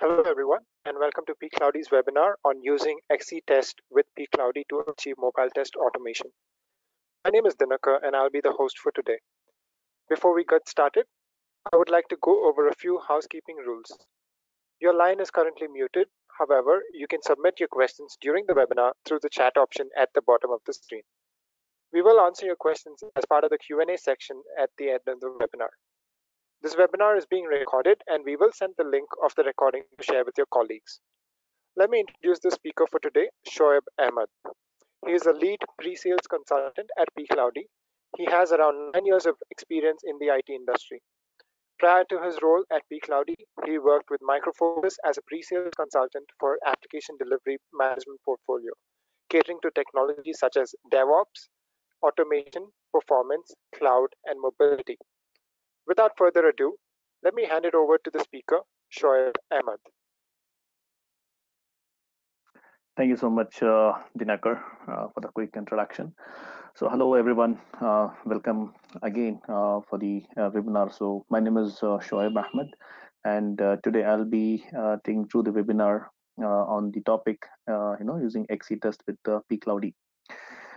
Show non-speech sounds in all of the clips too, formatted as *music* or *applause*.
Hello everyone and welcome to pCloudy's webinar on using XCTest with pCloudy to achieve mobile test automation. My name is Dinakar and I'll be the host for today. Before we get started, I would like to go over a few housekeeping rules. Your line is currently muted. However, you can submit your questions during the webinar through the chat option at the bottom of the screen. We will answer your questions as part of the Q&A section at the end of the webinar. This webinar is being recorded and we will send the link of the recording to share with your colleagues. Let me introduce the speaker for today, Shoaib Ahmed. He is a lead pre-sales consultant at pCloudy. He has around nine years of experience in the IT industry. Prior to his role at pCloudy, he worked with Micro Focus as a pre-sales consultant for application delivery management portfolio, catering to technologies such as DevOps, automation, performance, cloud, and mobility. Without further ado, let me hand it over to the speaker, Shoaib Ahmed. Thank you so much, uh, Dinakar, uh, for the quick introduction. So hello, everyone. Uh, welcome again uh, for the uh, webinar. So my name is uh, Shoaib Ahmed, and uh, today I'll be uh, taking through the webinar on the topic, you know, using XCTest with uh, pCloudy.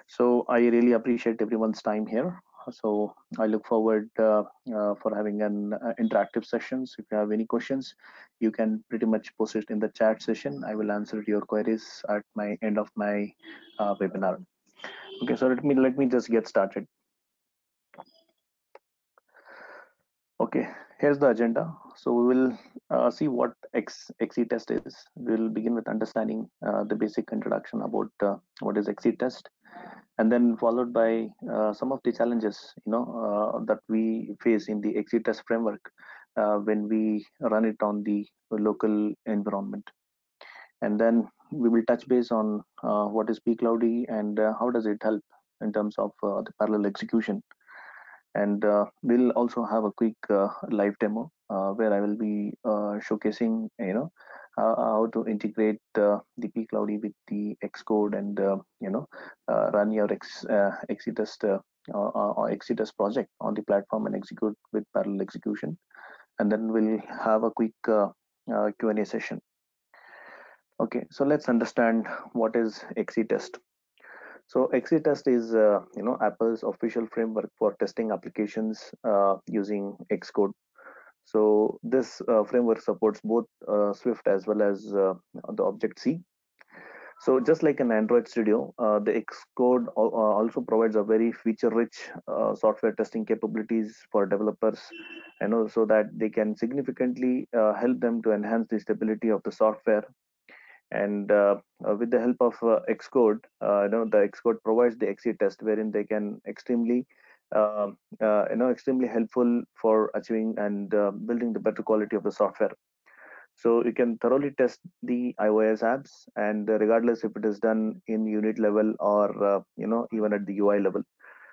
So I really appreciate everyone's time here so i look forward uh, uh, for having an uh, interactive sessions if you have any questions you can pretty much post it in the chat session. I will answer your queries at my end of my uh, webinar. Okay so let me let me just get started. Okay here's the agenda. So we will uh, see what X, XCTest is. We'll begin with understanding uh, the basic introduction about what is XCTest and then followed by uh, some of the challenges you know uh, that we face in the XCTest framework uh, when we run it on the local environment. And then we will touch base on uh, what is pCloudy and uh, how does it help in terms of uh, the parallel execution. And we'll also have a quick live demo where I will be showcasing you know uh, how to integrate uh, the pCloudy with the Xcode and uh, you know run your X, XCTest or, or XCTest project on the platform and execute with parallel execution. And then we'll have a quick Q&A session. Okay, so let's understand what is XCTest. So XCTest is, uh, you know, Apple's official framework for testing applications uh, using Xcode. So this uh, framework supports both uh, Swift as well as uh, the Object-C. So just like an Android Studio, uh, the Xcode uh, also provides a very feature-rich uh, software testing capabilities for developers, and know, so that they can significantly help them to enhance the stability of the software. And with the help of Xcode, you know, the Xcode provides the XCTest wherein they can extremely um, uh, you know extremely helpful for achieving and uh, building the better quality of the software. So you can thoroughly test the ios apps and regardless if it is done in unit level or uh, you know even at the ui level.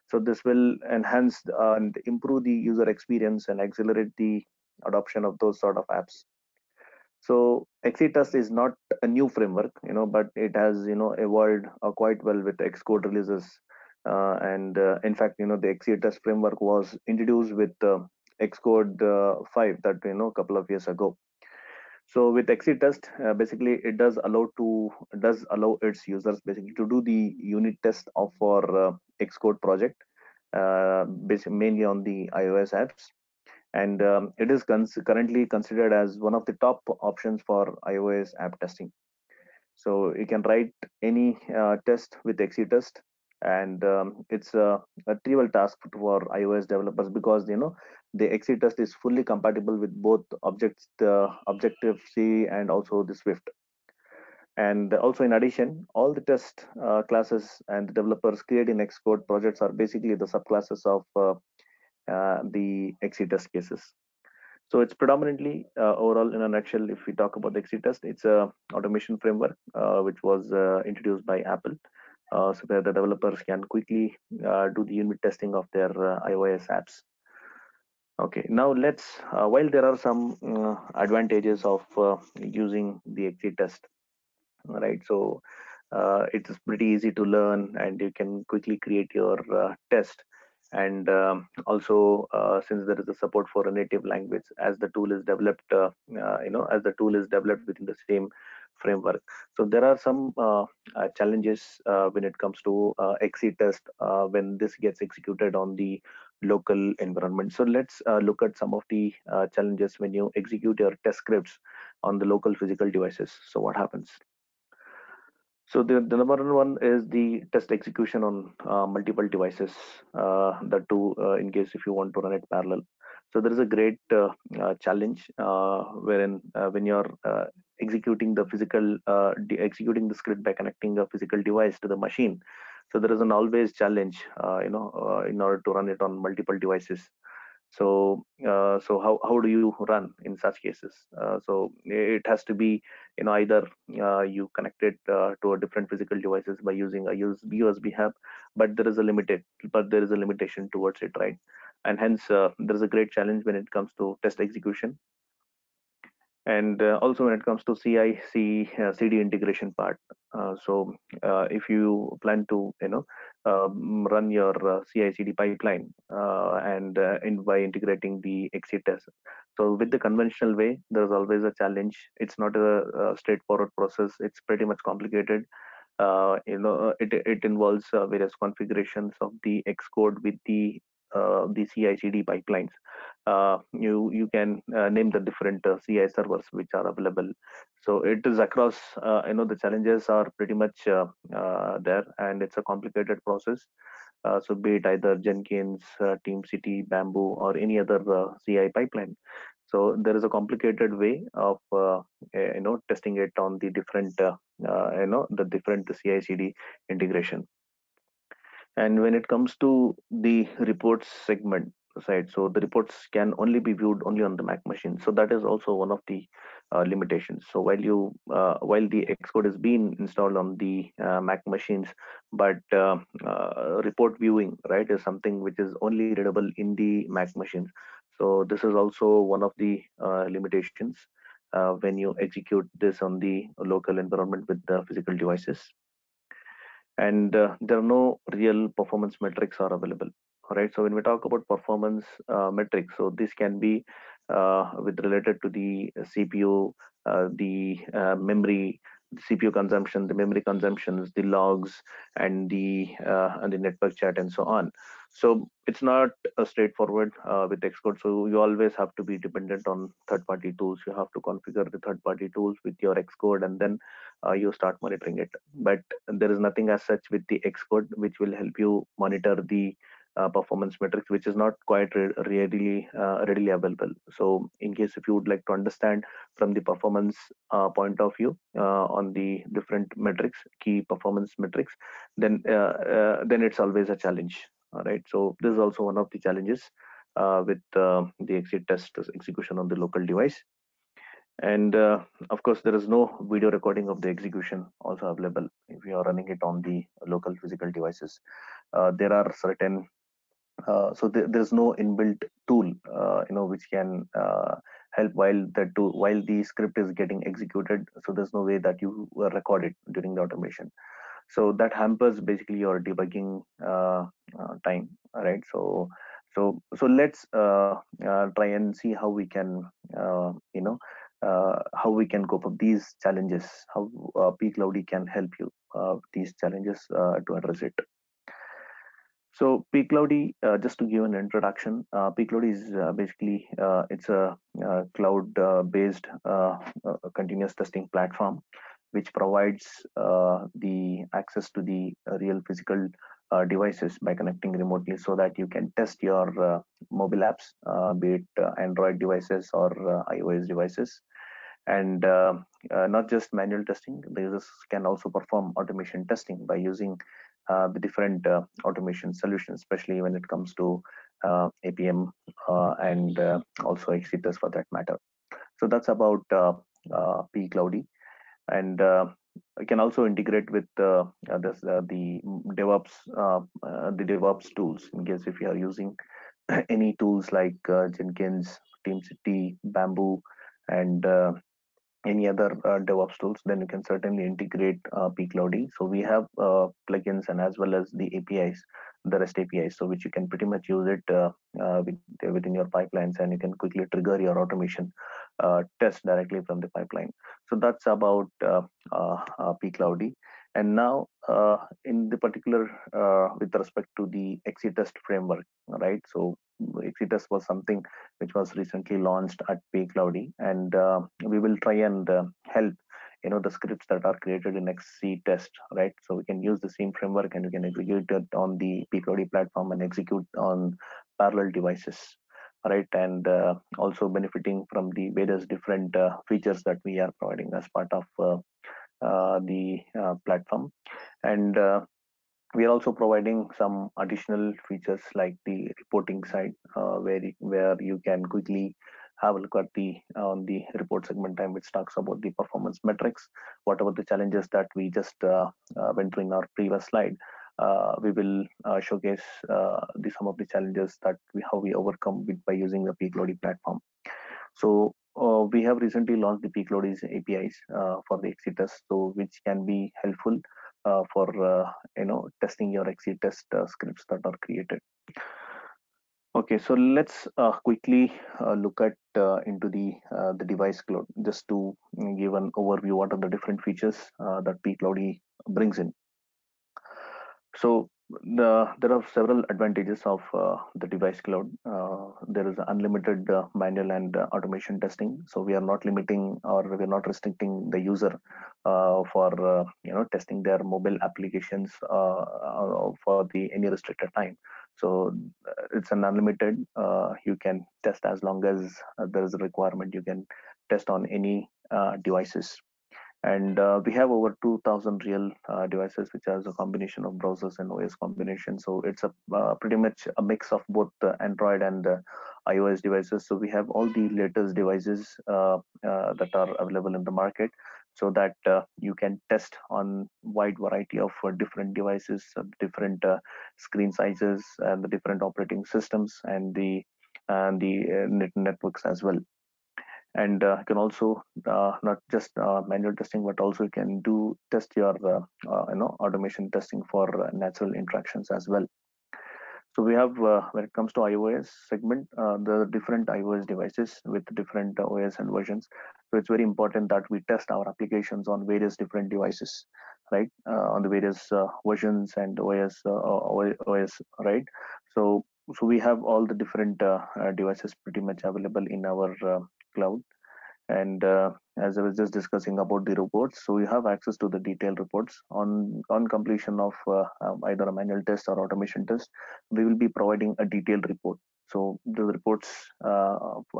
So this will enhance and improve the user experience and accelerate the adoption of those sort of apps. So XCTest is not a new framework you know but it has you know evolved uh, quite well with xcode releases and uh, in fact, you know, the XCTest framework was introduced with uh, Xcode 5 that, you know, a couple of years ago. So with XCTest, uh, basically it does allow to does allow its users basically to do the unit test of our uh, Xcode project, uh, mainly on the iOS apps, and um, it is cons currently considered as one of the top options for iOS app testing. So you can write any test with XCTest and um, it's a, a, trivial task for iOS developers because you know the XCTest is fully compatible with both objects, Objective C, and also the Swift. And also, in addition, all the test uh, classes and the developers create in Xcode projects are basically the subclasses of uh, uh, the XCTest cases. So it's predominantly uh, overall in a nutshell. If we talk about the XCTest, it's a automation framework uh, which was introduced by Apple uh, so that the developers can quickly uh, do the unit testing of their uh, iOS apps. Okay, now let's, while there are some advantages of using the XCTest, right? So uh, it is pretty easy to learn and you can quickly create your uh, test and um, also uh, since there is a support for a native language as the tool is developed uh, uh, you know as the tool is developed within the same framework so there are some uh, uh, challenges uh, when it comes to XCTest when this gets executed on the local environment so let's look at some of the challenges when you execute your test scripts on the local physical devices so what happens so the, the number one is the test execution on uh, multiple devices. Uh, the two, uh, in case if you want to run it parallel. So there is a great uh, uh, challenge uh, wherein when you're executing the physical, executing the script by connecting a physical device to the machine. So there is an always challenge, you know, in order to run it on multiple devices so uh, so how, how do you run in such cases? Uh, so it has to be you know either uh, you connect it uh, to a different physical devices by using a usb hub but there is a limited but there is a limitation towards it right? And hence uh, there is a great challenge when it comes to test execution and uh, also when it comes to CI uh, CD integration part. Uh, so uh, if you plan to you know um, run your uh, CI CD pipeline uh, and in by integrating the XCTest. So with the conventional way, there's always a challenge. It's not a, a straightforward process. It's pretty much complicated. you know, it it involves various configurations of the Xcode with the the CI/CD pipelines uh, you you can uh, name the different uh, CI servers which are available. So it is across, uh, you know, the challenges are pretty much uh, uh, there, and it's a complicated process. so be it either Jenkins, TeamCity, Bamboo, or any other CI pipeline. So there is a complicated way of, eh, you know, testing it on the different, you know, the different CI/CD integration. And when it comes to the reports segment, side so the reports can only be viewed only on the mac machine. So that is also one of the uh, limitations. So while you uh, while the xcode is being installed on the uh, mac machines but uh, uh, report viewing right is something which is only readable in the mac machines so this is also one of the uh, limitations when you execute this on the local environment with the physical devices and there are no real performance metrics are available right so when we talk about performance uh, metrics so this can be uh, with related to the cpu uh, the uh, memory cpu consumption the memory consumptions the logs and the uh, and the network chat and so on. So it's not a straightforward uh, with xcode. So you always have to be dependent on third party tools. You have to configure the third party tools with your xcode and then you start monitoring it. But there is nothing as such with the xcode which will help you monitor the uh, performance metrics which is not quite re readily uh, readily available. So in case if you would like to understand from the performance uh, point of view uh, on the different metrics key performance metrics then uh, uh, then it's always a challenge. All right so this is also one of the challenges with the XCTest execution on the local device. And uh, of course there is no video recording of the execution also available if you are running it on the local physical devices. Uh, there are certain uh, so th there's no inbuilt tool uh, you know which can uh, help while the while the script is getting executed. So there's no way that you record it during the automation. So that hampers basically your debugging uh, uh, time right? So so so let's try and see how we can you know how we can cope up these challenges how uh, pcloudy can help you these challenges to address it so pcloudy, uh, just to give an introduction, uh, pcloudy is uh, basically uh, it's a, a cloud-based uh, uh, continuous testing platform, which provides the access to the real physical devices by connecting remotely, so that you can test your mobile apps, be it Android devices or iOS devices, and not just manual testing. The users can also perform automation testing by using uh, the different uh, automation solutions, especially when it comes to uh, Appium and also XCTest for that matter. So that's about pCloudy, And you can also integrate with uh, this, uh, the DevOps uh, the DevOps tools in case if you are using *clears throat* any tools like Jenkins, TeamCity, Bamboo, and any other uh, DevOps tools, then you can certainly integrate uh, pCloudy. So we have uh, plugins and as well as the APIs, the REST APIs, so which you can pretty much use it uh, uh, with, within your pipelines, and you can quickly trigger your automation uh, test directly from the pipeline. So that's about uh, pCloudy. And now, in the particular, with respect to the XCTest framework, right? So XCTest was something which was recently launched at pCloudy, and uh, we will try and uh, help you know the scripts that are created in XCTest, right? So we can use the same framework and we can execute it on the pCloudy platform and execute on parallel devices, right? And uh, also benefiting from the various different uh, features that we are providing as part of uh, uh, the platform. And we are also providing some additional features like the reporting side uh, where where you can quickly have a look at the on the report segment time which talks about the performance metrics whatever the challenges that we just uh, uh, went through in our previous slide uh, we will uh, showcase uh, the some of the challenges that we how we overcome with by using the pCloudy platform so we have recently launched the pCloudy's APIs for the XCTest, so which can be helpful uh, for uh, you know testing your XCTest uh, scripts that are created. Okay, so let's uh, quickly uh, look at uh, into the the device cloud just to give an overview what are the different features that peak pCloudy brings in. So the, there are several advantages of uh, the device cloud. Uh, there is unlimited uh, manual and uh, automation testing, so we are not limiting or we are not restricting the user uh, for uh, you know testing their mobile applications for the any restricted time. So it's an unlimited. you can test as long as there is a requirement. You can test on any devices and uh, we have over 2000 real uh, devices which has a combination of browsers and os combination. So it's a uh, pretty much a mix of both android and ios devices. So we have all the latest devices uh, uh, that are available in the market so that uh, you can test on wide variety of different devices different screen sizes and the different operating systems and the and the net networks as well and uh, you can also uh, not just uh, manual testing but also you can do test your uh, uh, you know automation testing for uh, natural interactions as well. So we have when it comes to ios segment the different ios devices with different os and versions. So it's very important that we test our applications on various different devices right? On the various versions and os os right? So so we have all the different devices pretty much available in our cloud. And uh, as i was just discussing about the reports so you have access to the detailed reports. On on completion of uh, um, either a manual test or automation test we will be providing a detailed report. So the reports uh,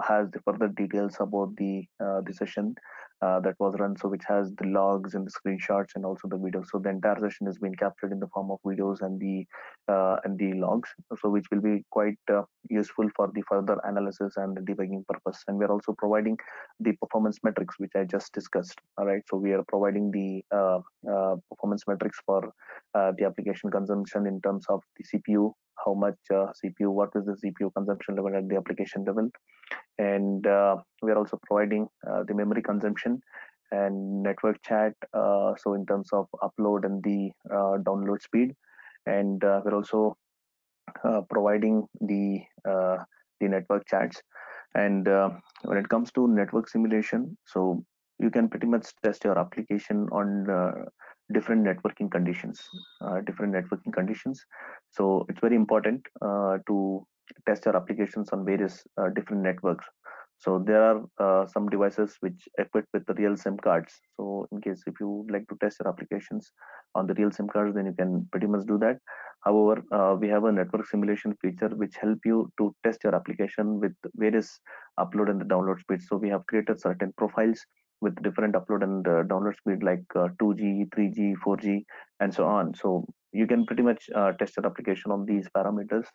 has the further details about the uh, the session uh, that was run. So which has the logs and the screenshots and also the videos. So the entire session has been captured in the form of videos and the uh, and the logs. So which will be quite uh, useful for the further analysis and the debugging purpose. And we are also providing the performance metrics which i just discussed. All right so we are providing the uh, uh, performance metrics for the application consumption in terms of the cpu how much cpu what is the cpu consumption level at the application level and uh, we are also providing uh, the memory consumption and network chat uh, so in terms of upload and the download speed. And we're also providing the the network chats. And when it comes to network simulation so you can pretty much test your application on uh, different networking conditions uh, different networking conditions. So it's very important uh, to test your applications on various uh, different networks. So there are uh, some devices which equipped with the real SIM cards. So in case if you would like to test your applications on the real SIM cards, then you can pretty much do that. However, uh, we have a network simulation feature which help you to test your application with various upload and download speeds. So we have created certain profiles with different upload and uh, download speed like uh, 2G, 3G, 4G, and so on. So you can pretty much uh, test your application on these parameters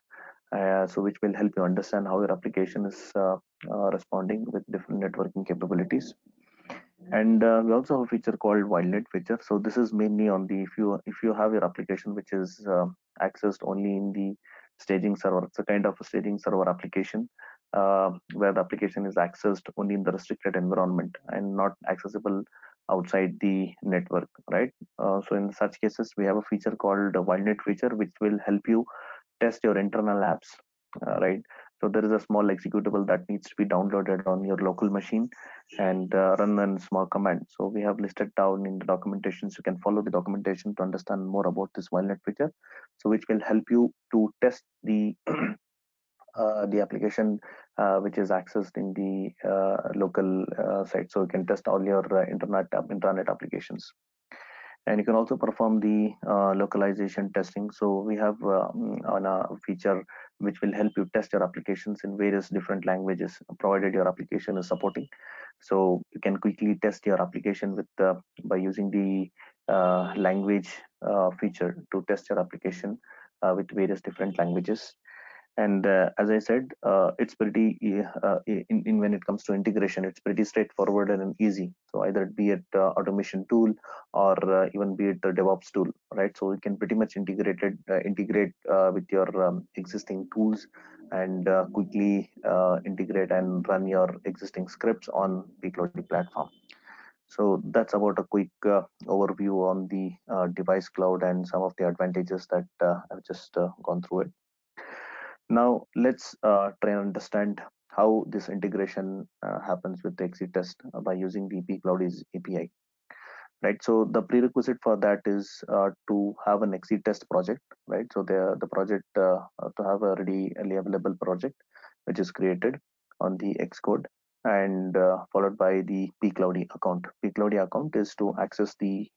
uh, so which will help you understand how your application is uh, uh, responding with different networking capabilities and uh, we also have a feature called wildnet feature so this is mainly on the if you if you have your application which is uh, accessed only in the staging server it's a kind of a staging server application uh, where the application is accessed only in the restricted environment and not accessible outside the network, right? So in such cases, we have a feature called wildnet feature, which will help you test your internal apps, uh, right? So there is a small executable that needs to be downloaded on your local machine and uh, run a small command. So we have listed down in the documentation. So you can follow the documentation to understand more about this wildnet feature. So which will help you to test the *clears throat* uh, the application uh, which is accessed in the uh, local uh, site. So you can test all your uh, internet internet applications and you can also perform the uh, localization testing. So we have um, on a feature which will help you test your applications in various different languages provided your application is supporting. So you can quickly test your application with uh, by using the uh, language uh, feature to test your application uh, with various different languages and uh, as i said uh, it's pretty uh, in, in, when it comes to integration it's pretty straightforward and easy. So either be it uh, automation tool or uh, even be it the devops tool right? So you can pretty much integrate it uh, integrate with your um, existing tools and quickly integrate and run your existing scripts on the cloud platform. So that's about a quick overview on the device cloud and some of the advantages that i've just gone through it now let's uh, try and understand how this integration uh, happens with the XCTest test by using the pCloudys API. Right, so the prerequisite for that is uh, to have an XCTest project, right? So the the project uh, to have a ready available project which is created on the Xcode and uh, followed by the pCloudy account. pCloudy account is to access the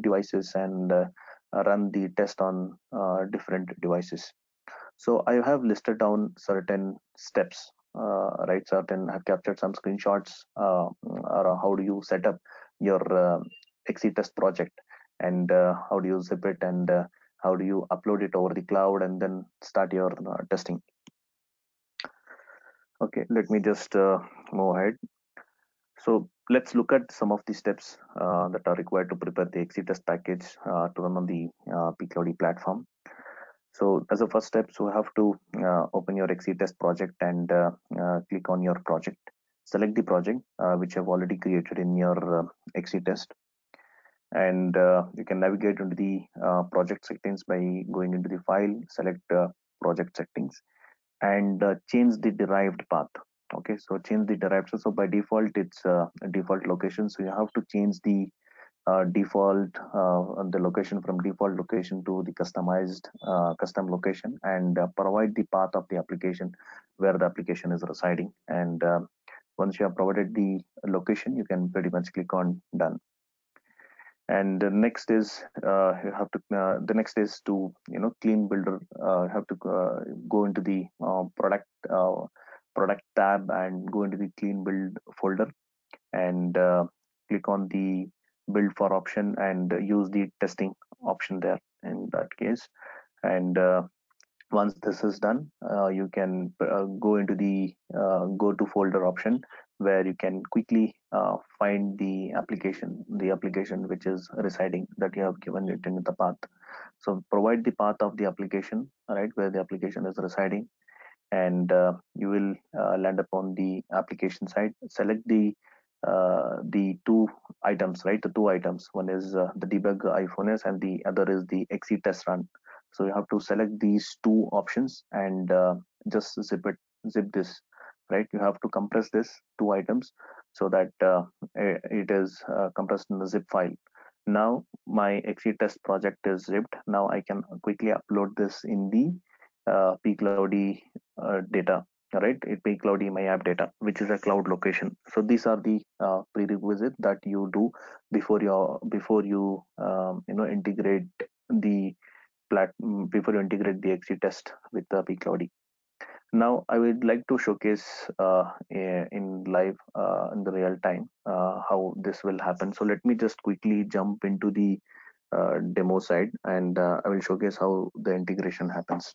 devices and run the test on different devices so I have listed down certain steps, uh, right? Certain have captured some screenshots uh, or how do you set up your uh, XCTest project and uh, how do you zip it and uh, how do you upload it over the cloud and then start your uh, testing. Okay, let me just uh, move ahead. So let's look at some of the steps that are required to prepare the XCTest package to run on the uh, pCloudy platform. So as a first step, so you have to uh, open your XCTest project and uh, uh, click on your project. Select the project uh, which have already created in your uh, XCTest. And uh, you can navigate into the project settings by going into the file, select project settings and change the derived path. Okay, so change the derived. So by default, it's a default location. So you have to change the uh, default uh, the location from default location to the customized uh, custom location and uh, provide the path of the application where the application is residing. And uh, once you have provided the location you can pretty much click on done. And the next is uh, you have to the next is to you know clean builder have to go into the product product tab and go into the clean build folder and click on the build for option and use the testing option there in that case. And uh, once this is done uh, you can uh, go into the uh, go to folder option where you can quickly uh, find the application the application which is residing that you have given it in the path. So provide the path of the application right where the application is residing. And uh, you will land upon the application side select the the two items, right? The two items. One is uh, the debug iPhoneS and the other is the XCTest run. So you have to select these two options and uh, just zip it, zip this, right? You have to compress this two items so that uh, it is uh, compressed in the zip file. Now my XCTest project is zipped. Now I can quickly upload this in the uh, pCloudy data right? It cloud my app data which is a cloud location. So these are the uh, prerequisite that you do before you before you um, you know integrate the plat before you integrate the XCTest with the pCloudy now i would like to showcase uh, in live uh, in the real time uh, how this will happen. So let me just quickly jump into the uh, demo side and uh, i will showcase how the integration happens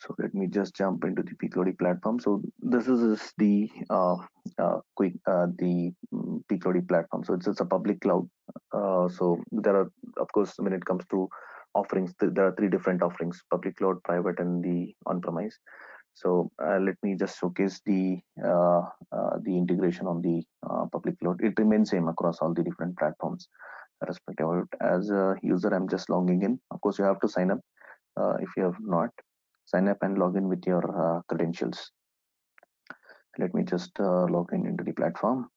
so let me just jump into the pCloudy platform. So this is the uh, uh, quick uh, the mm, pCloudy platform. So it's, it's a public cloud. Uh, so there are, of course, when it comes to offerings, there are three different offerings: public cloud, private, and the on-premise. So uh, let me just showcase the uh, the integration on the public cloud. It remains same across all the different platforms. Respective as a user, I'm just logging in. Of course, you have to sign up if you have not. Sign up and log in with your credentials. Let me just log in into the platform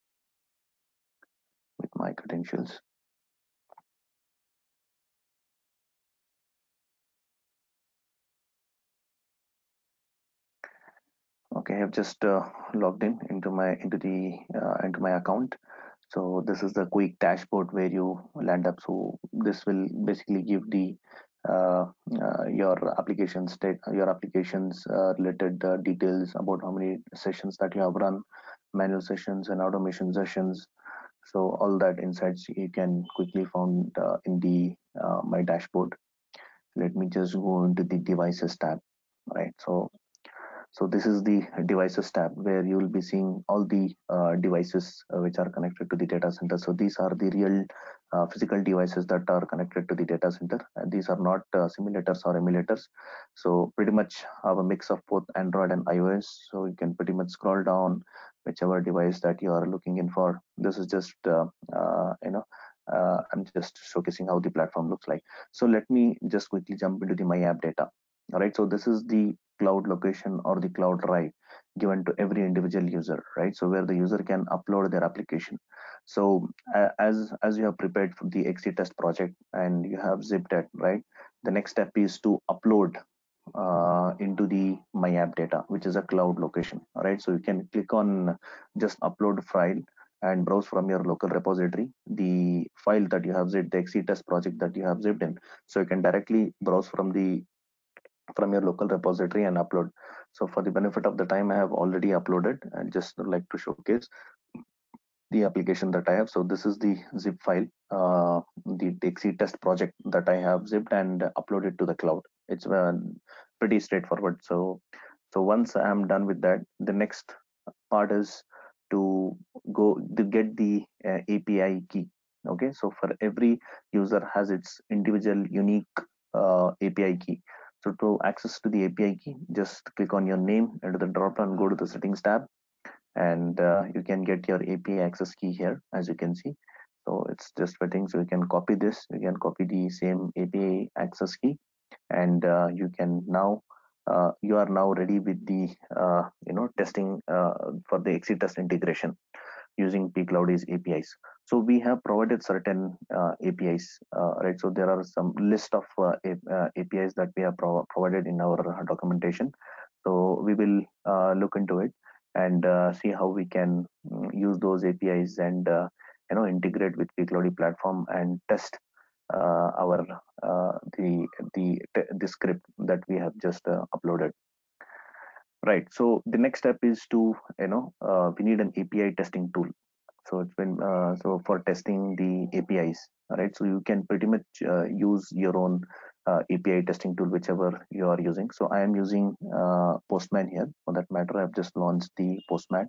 with my credentials. okay i've just uh, logged in into my into the uh, into my account so this is the quick dashboard where you land up so this will basically give the uh, uh your application state your applications uh, related uh, details about how many sessions that you have run manual sessions and automation sessions. So all that insights you can quickly found in the my dashboard. Let me just go into the devices tab right? So so this is the devices tab where you will be seeing all the uh, devices uh, which are connected to the data center. So these are the real uh, physical devices that are connected to the data center. And these are not uh, simulators or emulators. So pretty much have a mix of both Android and iOS. So you can pretty much scroll down whichever device that you are looking in for. This is just, uh, uh, you know, I'm just showcasing how the platform looks like. So let me just quickly jump into the My App data all right so this is the cloud location or the cloud drive given to every individual user right? So where the user can upload their application. So uh, as as you have prepared for the XCTest project and you have zipped it right? The next step is to upload uh, into the my app data which is a cloud location right? So you can click on just upload file and browse from your local repository the file that you have zipped the XCTest project that you have zipped in. So you can directly browse from the from your local repository and upload. So for the benefit of the time i have already uploaded and just like to showcase the application that i have. So this is the zip file uh, the XCTest project that i have zipped and uploaded to the cloud. It's uh, pretty straightforward. So so once i am done with that the next part is to go to get the uh, api key. Okay? So for every user has its individual unique uh, api key so to access to the API key, just click on your name into the drop down, go to the settings tab, and uh, you can get your API access key here, as you can see. So it's just fitting. So you can copy this, you can copy the same API access key, and uh, you can now uh, you are now ready with the uh, you know testing uh, for the XCTest integration using pCloudy's APIs. So we have provided certain uh, APIs, uh, right? So there are some list of uh, APIs that we have pro provided in our documentation. So we will look into it and see how we can mm, use those APIs and you know integrate with pCloudy platform and test uh, our uh, the the the script that we have just uh, uploaded right. So the next step is to you know uh, we need an api testing tool. So it's been uh, so for testing the apis right? So you can pretty much uh, use your own uh, api testing tool whichever you are using. So i am using uh, postman here. For that matter i've just launched the postman.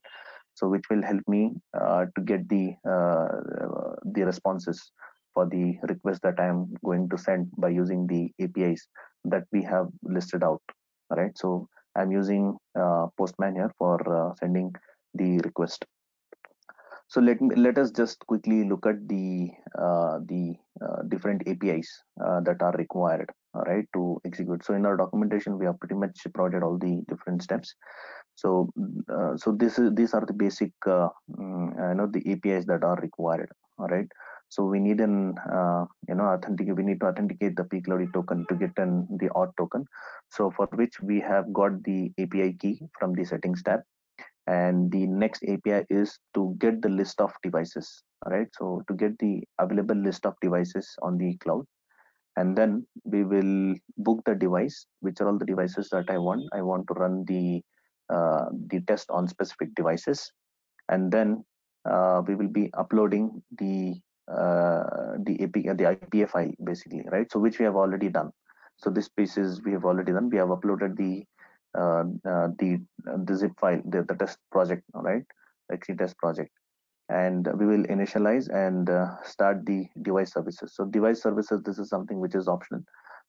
So which will help me uh, to get the the responses for the request that i am going to send by using the apis that we have listed out right? So I'm using uh, Postman here for uh, sending the request. So let me let us just quickly look at the uh, the uh, different APIs uh, that are required, right, to execute. So in our documentation, we have pretty much provided all the different steps. So uh, so this is these are the basic mm, you know the APIs that are required, all right. So we need an uh, you know authentic. We need to authenticate the peak pCloudy token to get an the auth token. So for which we have got the API key from the settings tab, and the next API is to get the list of devices. All right. So to get the available list of devices on the cloud, and then we will book the device. Which are all the devices that I want? I want to run the uh, the test on specific devices, and then uh, we will be uploading the uh, the API, the IPA file basically, right? So which we have already done. So this piece is we have already done. We have uploaded the uh, uh, the the zip file, the, the test project, right? XCTest project, and we will initialize and uh, start the device services. So device services, this is something which is optional.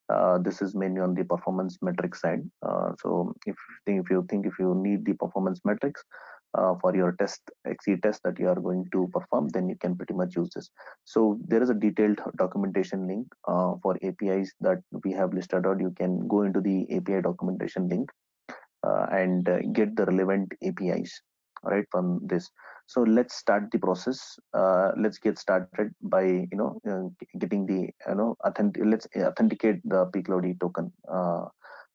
uh, this is mainly on the performance metric side. Uh, so if if you think if you need the performance metrics uh, for your test XCTest that you are going to perform, then you can pretty much use this. So there is a detailed documentation link uh, for APIs that we have listed out. You can go into the API documentation link uh, and uh, get the relevant APIs right from this so let's start the process uh, let's get started by you know uh, getting the you know authentic let's authenticate the pcloudy token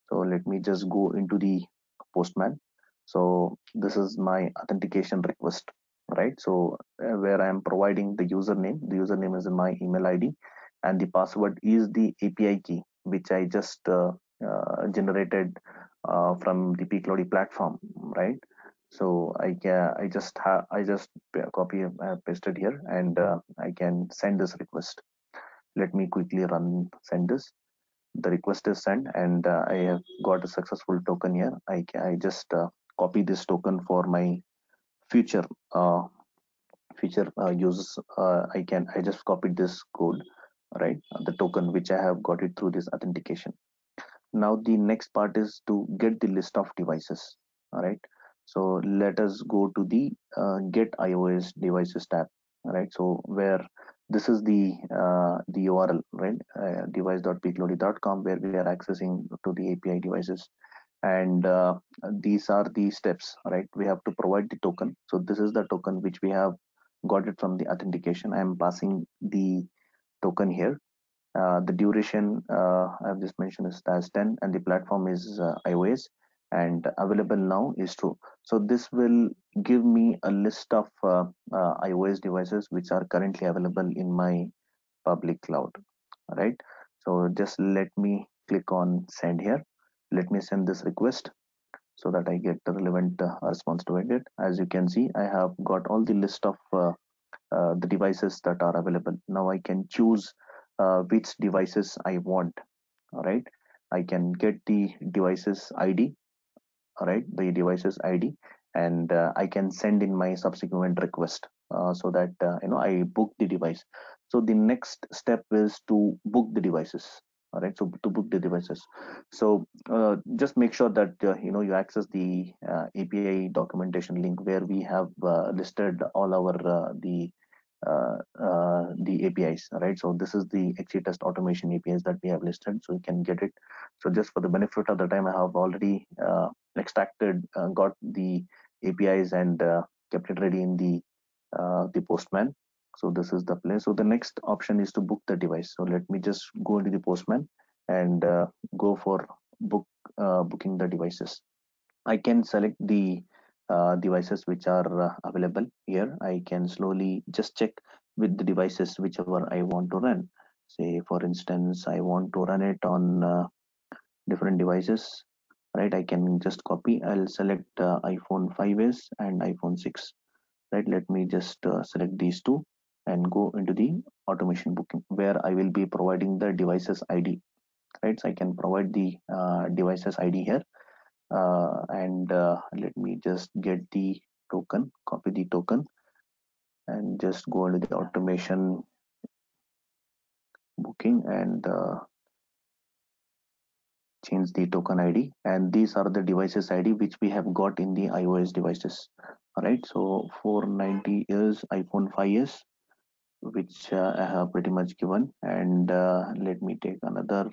so let me just go into the postman so this is my authentication request right so uh, where i am providing the username the username is my email id and the password is the api key which i just uh, uh, generated from the pcloudy platform right so I can I just have I just copy uh, pasted here and uh, I can send this request. Let me quickly run send this. The request is sent and uh, I have got a successful token here. I can, I just uh, copy this token for my future uh, future uh, uses. I can I just copied this code right the token which I have got it through this authentication. Now the next part is to get the list of devices. All right so let us go to the uh, get ios devices tab all right so where this is the uh, the url right uh, device.pcloudy.com where we are accessing to the api devices and uh, these are the steps right? We have to provide the token. So this is the token which we have got it from the authentication. I am passing the token here. Uh, the duration uh, i've just mentioned is as 10 and the platform is uh, ios and available now is true. So this will give me a list of uh, uh, ios devices which are currently available in my public cloud right? So just let me click on send here let me send this request so that i get the relevant uh, response to it as you can see i have got all the list of uh, uh, the devices that are available. Now i can choose uh, which devices i want. All right i can get the devices id All right, the device's id and uh, i can send in my subsequent request uh, so that you know i book the device. So the next step is to book the devices all right so to book the devices so uh, just make sure that uh, you know you access the uh, api documentation link where we have listed all our the uh, uh, the APIs, right? So this is the XCTest automation APIs that we have listed, so you can get it. So just for the benefit of the time, I have already uh, extracted, got the APIs and kept it ready in the the Postman. So this is the place. So the next option is to book the device. So let me just go into the Postman and go for book booking the devices. I can select the uh, devices which are uh, available here i can slowly just check with the devices whichever i want to run say for instance i want to run it on uh, different devices right i can just copy i'll select uh, iphone 5s and iphone 6 right let me just uh, select these two and go into the automation booking where i will be providing the devices id right? So i can provide the devices id here. Uh, and uh, let me just get the token copy the token and just go into the automation booking and uh, change the token id and these are the devices id which we have got in the ios devices. All right so 490 is iphone 5s which uh, i have pretty much given. And uh, let me take another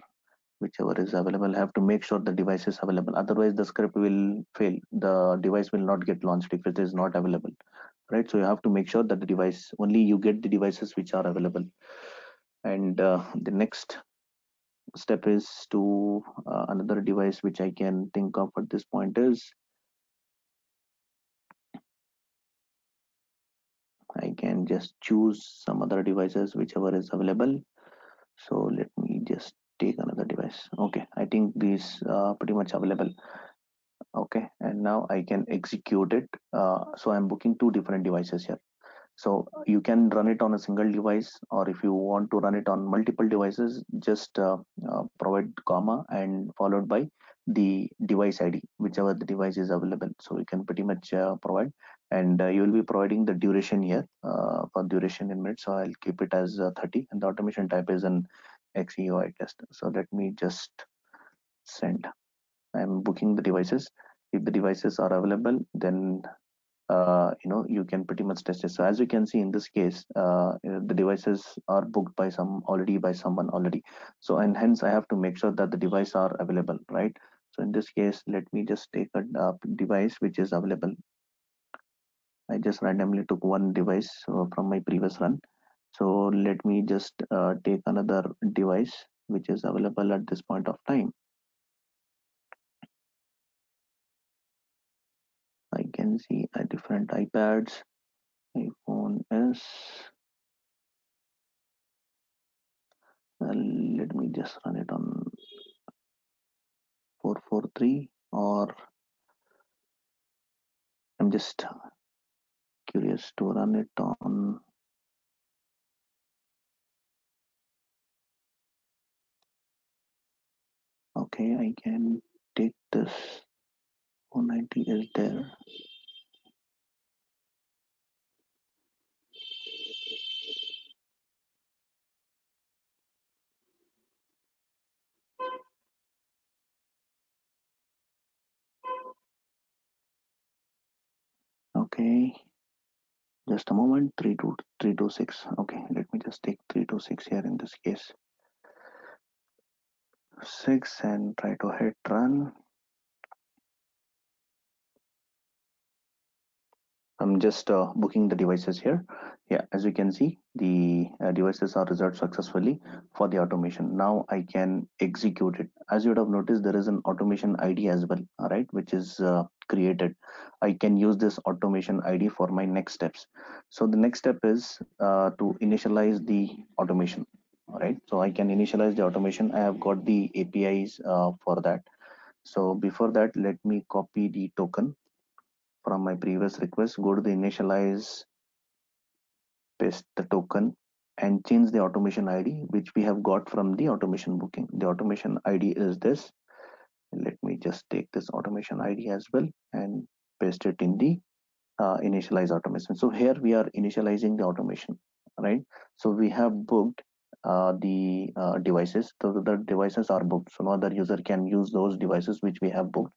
whichever is available. I have to make sure the device is available. Otherwise the script will fail. The device will not get launched if it is not available. Right? So you have to make sure that the device only you get the devices which are available. And uh, the next step is to uh, another device which i can think of at this point is i can just choose some other devices whichever is available. So let me just take another device. Okay i think these are pretty much available. Okay and now i can execute it. Uh, so i'm booking two different devices here. So you can run it on a single device or if you want to run it on multiple devices just uh, uh, provide comma and followed by the device id whichever the device is available. So we can pretty much uh, provide and uh, you will be providing the duration here uh, for duration in minutes so i'll keep it as uh, 30 and the automation type is an XCUITest. So let me just send. I'm booking the devices. If the devices are available, then uh, you know you can pretty much test it. So as you can see in this case, uh, the devices are booked by some already by someone already. So and hence I have to make sure that the device are available, right? So in this case, let me just take a uh, device which is available. I just randomly took one device uh, from my previous run. So let me just uh, take another device which is available at this point of time. I can see a different iPads, iPhone S. Uh, let me just run it on 443 or I'm just curious to run it on okay I can take this 490 is there okay just a moment. 32326 okay let me just take 326 here in this case. 6 and try to hit run I'm just uh, booking the devices here. Yeah, as you can see, the uh, devices are reserved successfully for the automation. Now I can execute it. As you would have noticed, there is an automation ID as well, all right, which is uh, created. I can use this automation ID for my next steps. So the next step is uh, to initialize the automation, all right. So I can initialize the automation. I have got the APIs uh, for that. So before that, let me copy the token from my previous request, go to the initialize, paste the token and change the automation ID, which we have got from the automation booking. The automation ID is this. Let me just take this automation ID as well and paste it in the uh, initialize automation. So here we are initializing the automation, right? So we have booked uh, the uh, devices. So the devices are booked. So no other user can use those devices which we have booked.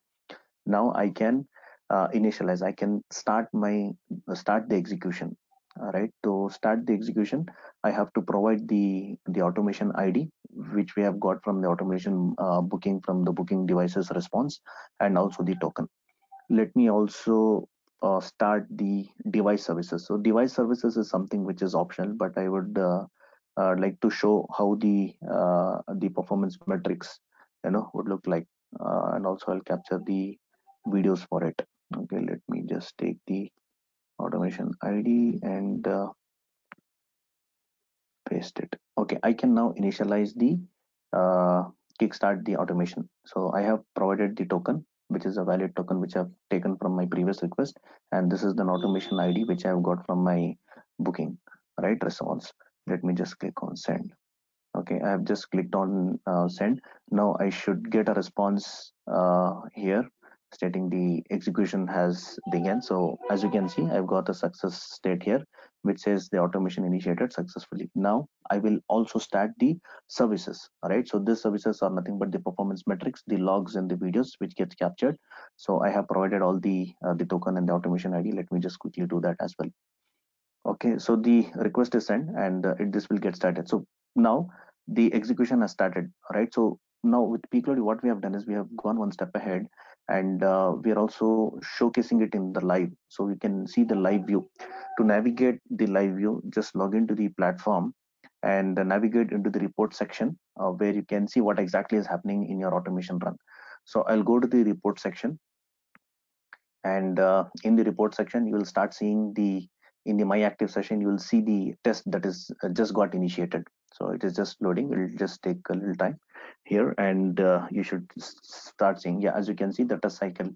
Now I can uh, initialize. I can start my start the execution all right? To start the execution i have to provide the the automation id which we have got from the automation uh, booking from the booking devices response and also the token. Let me also uh, start the device services. So device services is something which is optional but i would uh, uh, like to show how the uh, the performance metrics you know would look like. Uh, and also i'll capture the videos for it okay let me just take the automation id and uh, paste it. Okay i can now initialize the uh, kickstart the automation. So i have provided the token which is a valid token which i've taken from my previous request and this is the automation id which i've got from my booking right response. Let me just click on send. Okay i have just clicked on uh, send. Now i should get a response uh, here stating the execution has begun. So as you can see, I've got a success state here, which says the automation initiated successfully. Now I will also start the services. All right. So these services are nothing but the performance metrics, the logs and the videos which gets captured. So I have provided all the uh, the token and the automation ID. Let me just quickly do that as well. Okay. So the request is sent and uh, it, this will get started. So now the execution has started. All right. So now with pCloudy what we have done is we have gone one step ahead and uh, we are also showcasing it in the live so we can see the live view. To navigate the live view just log into the platform and navigate into the report section uh, where you can see what exactly is happening in your automation run. So i'll go to the report section and uh, in the report section you will start seeing the in the my active session you will see the test that is uh, just got initiated. So it is just loading. It will just take a little time here and uh, you should start seeing. Yeah as you can see the test cycle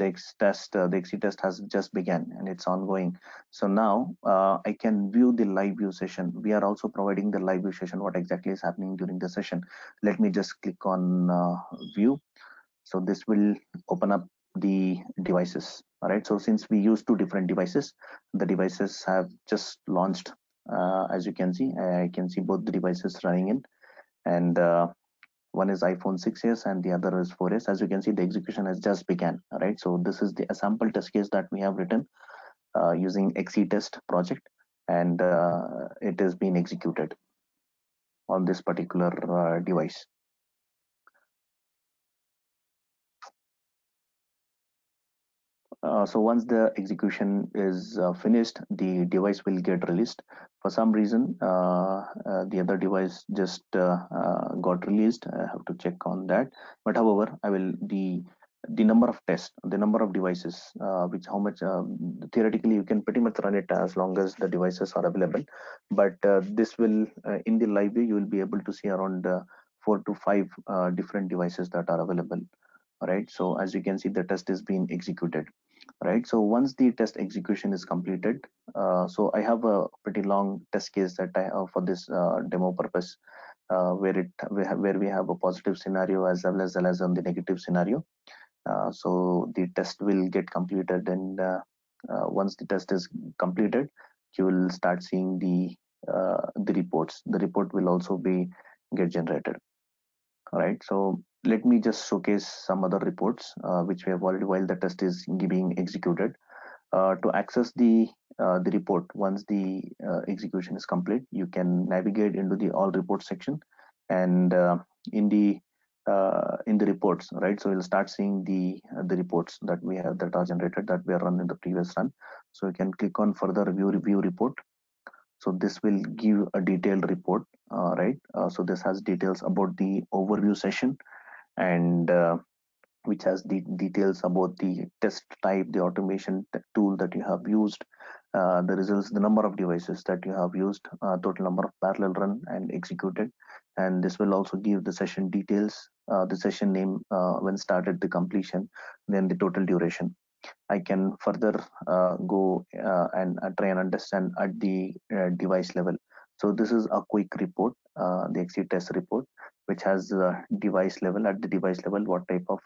the X test uh, the XCTest has just began and it's ongoing. So now uh, I can view the live view session. We are also providing the live view session what exactly is happening during the session. Let me just click on uh, view. So this will open up the devices. All right so since we use two different devices the devices have just launched uh, as you can see I can see both the devices running in and uh, one is iphone 6s and the other is 4s as you can see the execution has just began right? So this is the sample test case that we have written uh, using XCTest project and uh, it is being executed on this particular uh, device. Uh, so once the execution is uh, finished, the device will get released. For some reason, uh, uh the other device just uh, uh, got released. I have to check on that. But however, I will the the number of tests, the number of devices, uh, which how much uh, theoretically you can pretty much run it as long as the devices are available. But this will in the live view you will be able to see around four to five different devices that are available right so as you can see the test is being executed right so once the test execution is completed uh, so i have a pretty long test case that i have for this uh, demo purpose uh, where it where we have a positive scenario as well as well as on the negative scenario. Uh, so the test will get completed and uh, uh, once the test is completed you will start seeing the the reports. The report will also be get generated. All right so let me just showcase some other reports uh, which we have already while the test is being executed. Uh, to access the uh, the report once the uh, execution is complete, you can navigate into the all reports section, and uh, in the uh, in the reports, right? So you'll start seeing the the reports that we have that are generated that we are run in the previous run. So you can click on further review review report. So this will give a detailed report, right? so this has details about the overview session and uh, which has the details about the test type, the automation tool that you have used, uh, the results, the number of devices that you have used, uh, total number of parallel run and executed. And this will also give the session details, uh, the session name uh, when started, the completion, then the total duration. I can further uh, go and try and understand at the device level. So this is a quick report, the XCTest report which has the device level at the device level what type of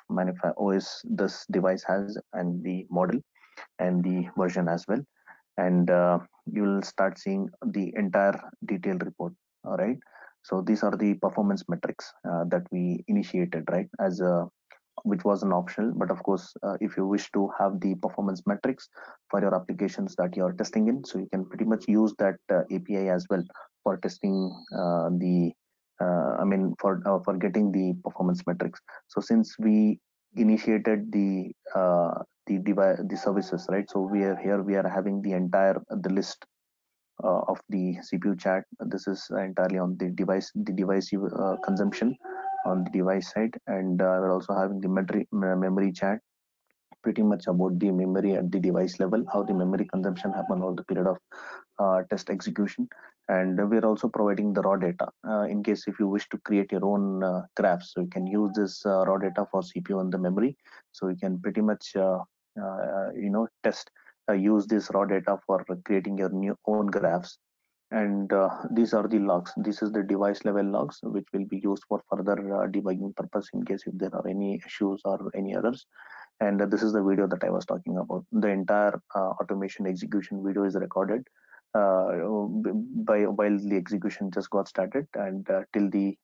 OS this device has and the model and the version as well. And uh, you'll start seeing the entire detailed report all right? So these are the performance metrics uh, that we initiated right as a which was an optional but of course uh, if you wish to have the performance metrics for your applications that you are testing in so you can pretty much use that uh, api as well for testing uh, the uh, I mean, for uh, for getting the performance metrics. So since we initiated the uh, the device the services, right? So we are here. We are having the entire the list of the CPU chat. This is entirely on the device the device consumption on the device side, and uh, we're also having the memory memory chat pretty much about the memory at the device level, how the memory consumption happen over the period of uh, test execution. And we're also providing the raw data uh, in case if you wish to create your own uh, graphs. So you can use this uh, raw data for CPU and the memory. So you can pretty much, uh, uh, you know, test, use this raw data for creating your new own graphs and uh, these are the logs this is the device level logs which will be used for further uh, debugging purpose in case if there are any issues or any errors and uh, this is the video that i was talking about. The entire uh, automation execution video is recorded uh, by while the execution just got started and uh, till the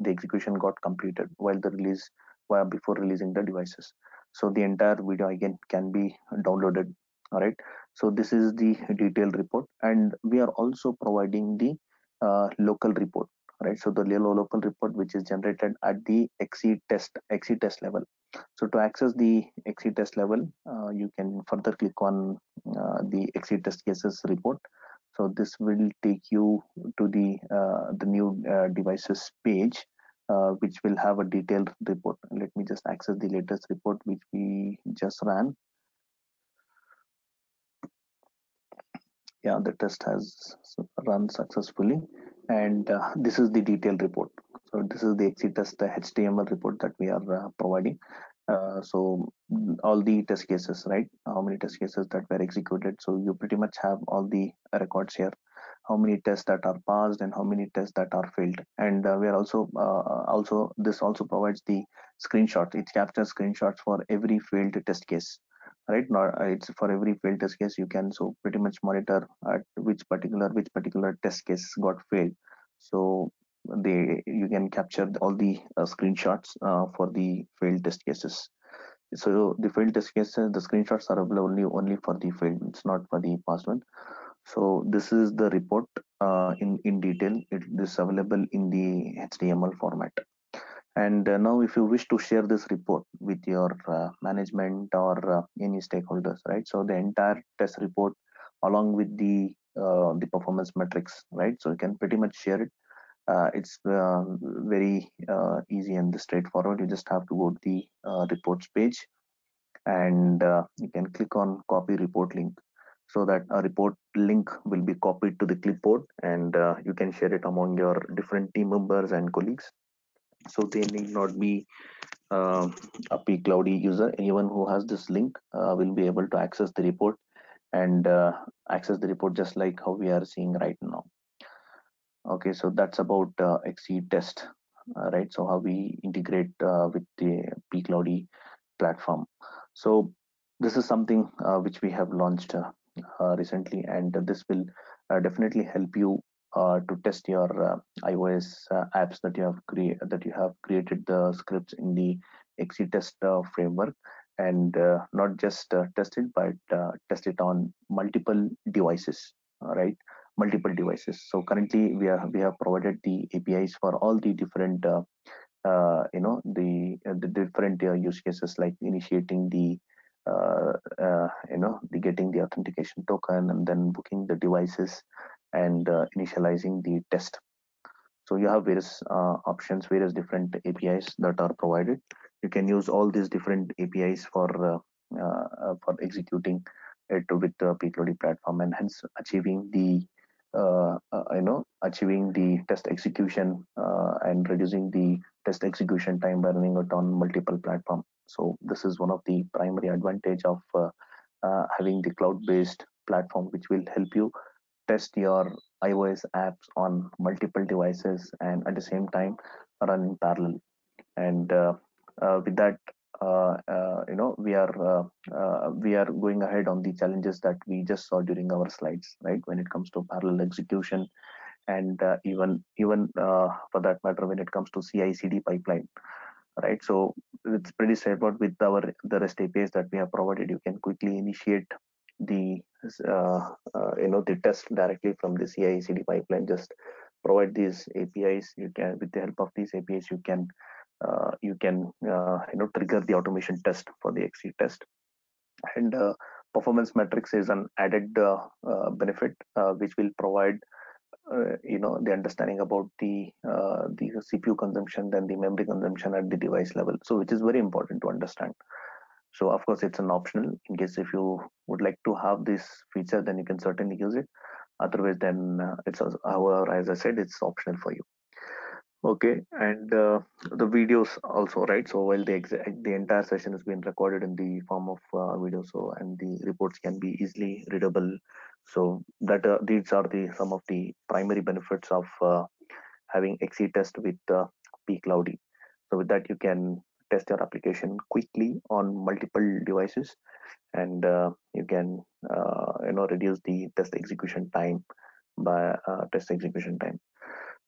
the execution got completed while the release while before releasing the devices. So the entire video again can be downloaded all right so this is the detailed report. And we are also providing the uh, local report right? So the local report which is generated at the XCTest xe test level. So to access the XCTest level uh, you can further click on uh, the XCTest cases report. So this will take you to the uh, the new uh, devices page uh, which will have a detailed report. Let me just access the latest report which we just ran yeah the test has run successfully. And uh, this is the detailed report. So this is the XCTest the html report that we are uh, providing. Uh, so all the test cases right? How many test cases that were executed. So you pretty much have all the records here. How many tests that are passed and how many tests that are failed. And uh, we are also uh, also this also provides the screenshot it captures screenshots for every failed test case right now uh, it's for every failed test case you can so pretty much monitor at which particular which particular test case got failed so they you can capture all the uh, screenshots uh, for the failed test cases. So the failed test cases, the screenshots are available only only for the failed. It's not for the past one. So this is the report uh, in in detail. It is available in the HTML format. And uh, now, if you wish to share this report with your uh, management or uh, any stakeholders, right? So the entire test report, along with the uh, the performance metrics, right? So you can pretty much share it. Uh, it's uh, very easy and straightforward. You just have to go to the reports page, and you can click on copy report link so that a report link will be copied to the clipboard and uh, you can share it among your different team members and colleagues so they need not be uh, a pCloudy user. Anyone who has this link uh, will be able to access the report and uh, access the report just like how we are seeing right now. Okay, so that's about uh, XCTest, uh, right? So how we integrate uh, with the pCloudy platform. So this is something uh, which we have launched recently, and this will definitely help you uh, to test your uh, iOS uh, apps that you have created that you have created the scripts in the XCTest framework and not just test it but test it on multiple devices right? Multiple devices. So currently we are we have provided the apis for all the different uh, uh, you know the uh, the different use cases like initiating the you know the getting the authentication token and then booking the devices and uh, initializing the test. So you have various uh, options, various different APIs that are provided. You can use all these different APIs for uh, for executing it with the pCloudy platform and hence achieving the uh, uh, you know achieving the test execution uh, and reducing the test execution time by running it on multiple platforms so this is one of the primary advantage of having the cloud-based platform which will help you test your iOS apps on multiple devices and at the same time run in parallel. And uh, uh, with that, uh, uh you know, we are uh, we are going ahead on the challenges that we just saw during our slides, right? When it comes to parallel execution, and even even for that matter, when it comes to CI/CD pipeline, right? So it's pretty straightforward with our the REST APIs that we have provided. You can quickly initiate the uh, uh, you know the test directly from the CI/CD pipeline. Just provide these APIs. You can with the help of these APIs, you can uh, you can you know trigger the automation test for the XCTest. And performance metrics is an added benefit which will provide uh, you know the understanding about the uh, the CPU consumption then the memory consumption at the device level so which is very important to understand so of course it's an optional. In case if you would like to have this feature then you can certainly use it. Otherwise then uh, it's however as i said it's optional for you. Okay and uh, the videos also right? So while the the entire session has been recorded in the form of uh, video so and the reports can be easily readable. So that uh, these are the some of the primary benefits of uh, having XCTest with uh, pCloudy so with that you can test your application quickly on multiple devices and uh, you can uh, you know reduce the test execution time by uh, test execution time.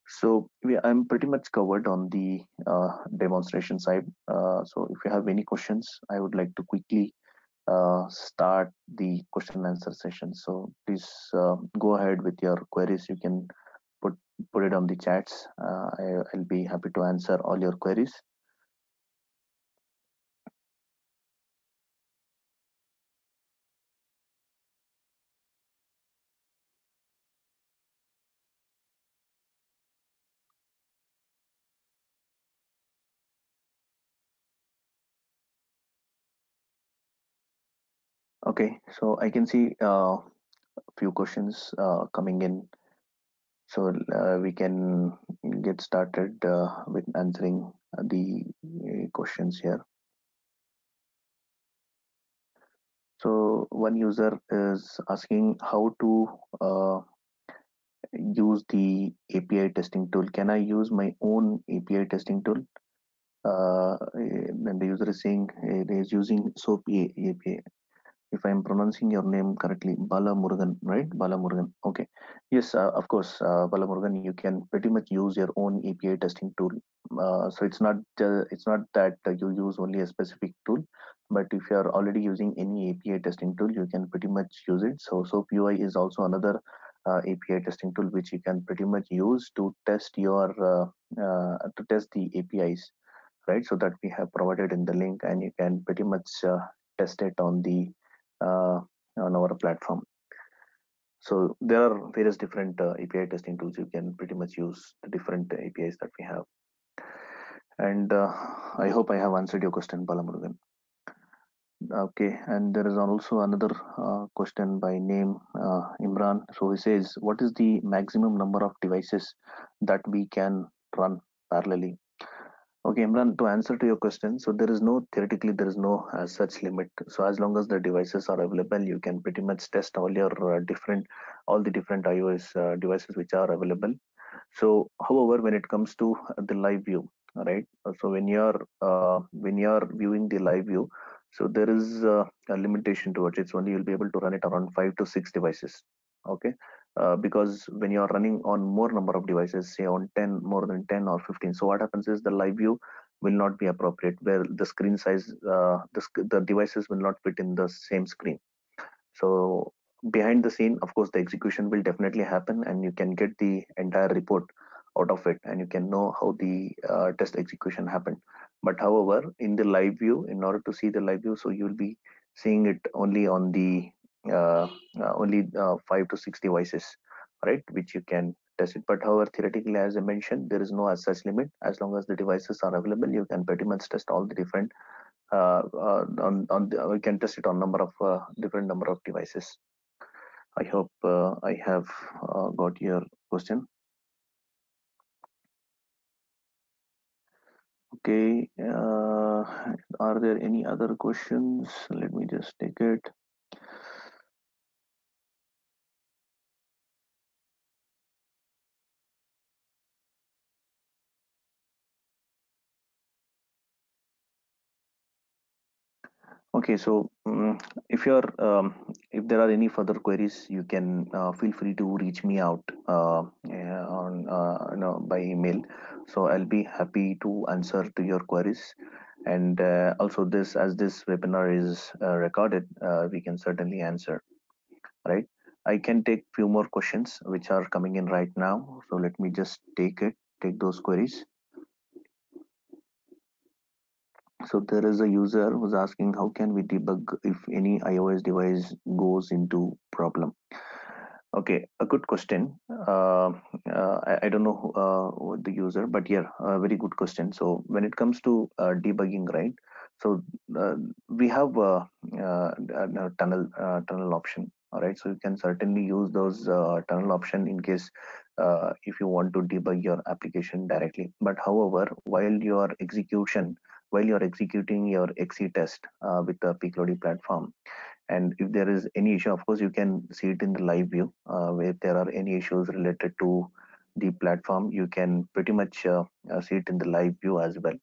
So we, i'm pretty much covered on the uh, demonstration side. Uh, so if you have any questions i would like to quickly uh, start the question and answer session. So please go ahead with your queries. You can put put it on the chats. I, i'll be happy to answer all your queries Okay, so I can see uh, a few questions uh, coming in. So uh, we can get started uh, with answering the uh, questions here. So one user is asking how to uh, use the API testing tool. Can I use my own API testing tool? Uh, and the user is saying it is using SOAP API. If I'm pronouncing your name correctly, Bala Murugan, right? Bala Murugan. Okay. Yes, uh, of course, uh, Bala Murugan, you can pretty much use your own API testing tool. Uh, so it's not uh, it's not that you use only a specific tool, but if you are already using any API testing tool, you can pretty much use it. So SOAP UI is also another uh, API testing tool which you can pretty much use to test your uh, uh, to test the APIs, right? So that we have provided in the link, and you can pretty much test it on the on our platform. So there are various different uh, API testing tools. You can pretty much use the different APIs that we have. And uh, I hope I have answered your question, Balamurugan. Okay, and there is also another uh, question by name uh, Imran. So he says, what is the maximum number of devices that we can run parallelly? Okay, Imran, to answer to your question, so there is no, theoretically, there is no uh, such limit. So as long as the devices are available, you can pretty much test all your uh, different, all the different iOS uh, devices which are available. So however, when it comes to the live view, right? So when you're, uh, when you're viewing the live view, so there is uh, a limitation to it. It's only you'll be able to run it around five to six devices. Okay, uh, because when you are running on more number of devices say on 10 more than 10 or 15 so what happens is the live view will not be appropriate where the screen size uh, the, the devices will not fit in the same screen. So behind the scene of course the execution will definitely happen and you can get the entire report out of it and you can know how the uh, test execution happened. But however in the live view in order to see the live view so you'll be seeing it only on the only uh, five to six devices, right, which you can test it. But however, theoretically, as I mentioned, there is no as such limit. As long as the devices are available, you can pretty much test all the different uh, uh, on on the, we can test it on number of uh, different number of devices. I hope I have got your question. Okay, are there any other questions? Let me just take it. Okay, so um, if you're um, if there are any further queries, you can uh, feel free to reach me out uh, on uh, by email. So I'll be happy to answer to your queries. And uh, also this, as this webinar is uh, recorded, uh, we can certainly answer. Right? I can take few more questions which are coming in right now. So let me just take it, take those queries. So there is a user who's asking how can we debug if any ios device goes into problem? Okay a good question. Uh, uh, I, I, don't know uh, the user but yeah a very good question. So when it comes to uh, debugging right so uh, we have a, uh, tunnel tunnel option all right? So you can certainly use those tunnel option in case if you want to debug your application directly. But however while your execution while you're executing your XCTest uh, with the pCloudy platform. And if there is any issue, of course, you can see it in the live view. Uh, where there are any issues related to the platform, you can pretty much uh, uh see it in the live view as well.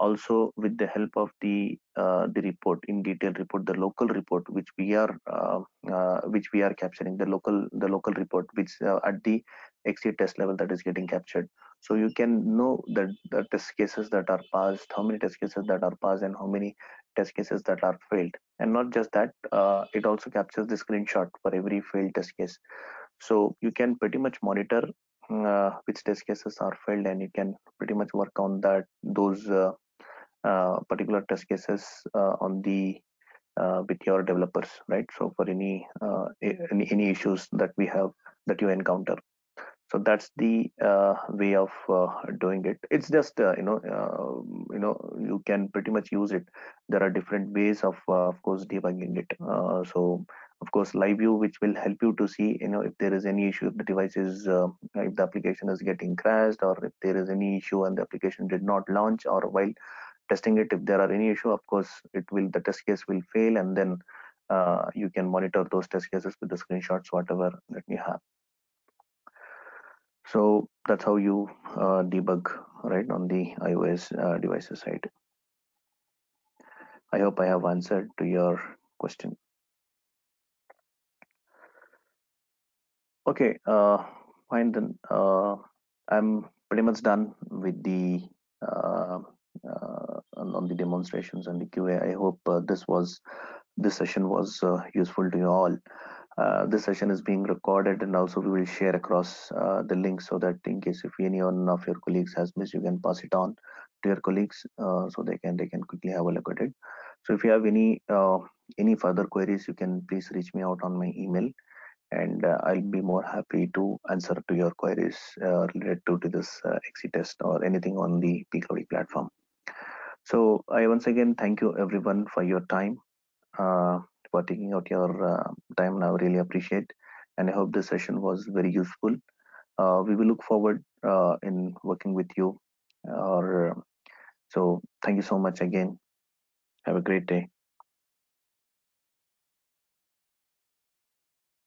Also, with the help of the uh, the report in detail report, the local report which we are uh, which we are capturing, the local the local report which at the XCTest level that is getting captured. So you can know that the test cases that are passed how many test cases that are passed and how many test cases that are failed. And not just that uh, it also captures the screenshot for every failed test case. So you can pretty much monitor uh, which test cases are failed and you can pretty much work on that those uh, uh particular test cases uh, on the uh, with your developers right? So for any any, any issues that we have that you encounter so that's the uh, way of uh, doing it. It's just uh, you know uh, you know you can pretty much use it. There are different ways of uh, of course debugging it. Uh, so of course live view which will help you to see you know if there is any issue if the device is if the application is getting crashed or if there is any issue and the application did not launch or while testing it if there are any issue of course it will the test case will fail and then you can monitor those test cases with the screenshots whatever that you have so that's how you uh, debug right on the ios uh, devices side i hope i have answered to your question. Okay uh, fine then. Uh, i'm pretty much done with the uh, uh on the demonstrations and the qa i hope uh, this was this session was uh, useful to you all. Uh, this session is being recorded and also we will share across uh, the link so that in case if any one of your colleagues has missed, you can pass it on to your colleagues uh, so they can they can quickly have a look at it. So if you have any uh, any further queries, you can please reach me out on my email and uh, I'll be more happy to answer to your queries uh, related to, to this uh, XCTest or anything on the pCloudy platform. So I once again thank you everyone for your time for taking out your uh, time I really appreciate and I hope this session was very useful. Uh, we will look forward uh, in working with you or so thank you so much again. Have a great day.